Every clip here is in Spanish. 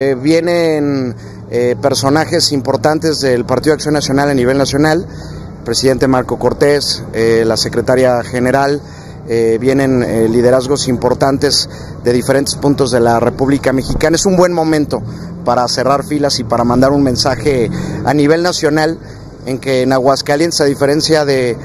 Eh, vienen eh, personajes importantes del Partido Acción Nacional a nivel nacional, presidente Marco Cortés, eh, la secretaria general, vienen liderazgos importantes de diferentes puntos de la República Mexicana. Es un buen momento para cerrar filas y para mandar un mensaje a nivel nacional en que en Aguascalientes, a diferencia de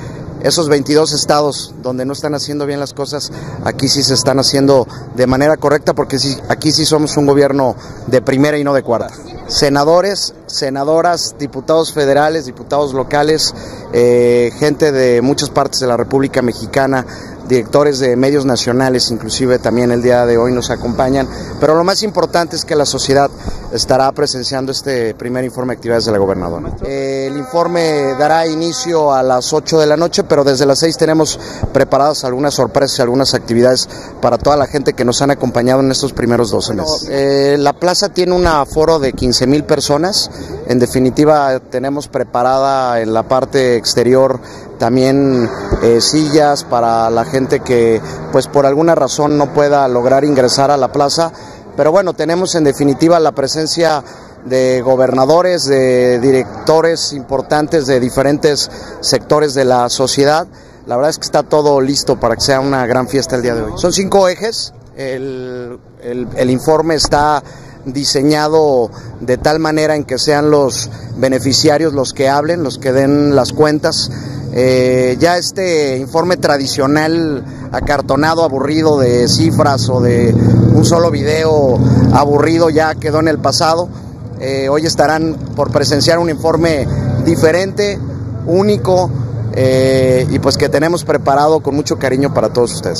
esos 22 estados donde no están haciendo bien las cosas, aquí sí se están haciendo de manera correcta porque aquí sí somos un gobierno de primera y no de cuarta. Senadores, senadoras, diputados federales, diputados locales, eh, gente de muchas partes de la República Mexicana, directores de medios nacionales, inclusive también el día de hoy nos acompañan. Pero lo más importante es que la sociedad estará presenciando este primer informe de actividades de la gobernadora. el informe dará inicio a las 8 de la noche, pero desde las 6 tenemos preparadas algunas sorpresas algunas actividades para toda la gente que nos han acompañado en estos primeros 12 meses. Eh, la plaza tiene un aforo de 15 mil personas. En definitiva, tenemos preparada en la parte exterior también eh, sillas para la gente que pues por alguna razón no pueda lograr ingresar a la plaza. Pero bueno, tenemos en definitiva la presencia de gobernadores, de directores importantes de diferentes sectores de la sociedad. La verdad es que está todo listo para que sea una gran fiesta el día de hoy. Son cinco ejes, el, el informe está diseñado de tal manera en que sean los beneficiarios los que hablen, los que den las cuentas. Eh, ya este informe tradicional, acartonado, aburrido de cifras o de un solo video aburrido ya quedó en el pasado. Eh, hoy estarán por presenciar un informe diferente, único eh, y pues que tenemos preparado con mucho cariño para todos ustedes.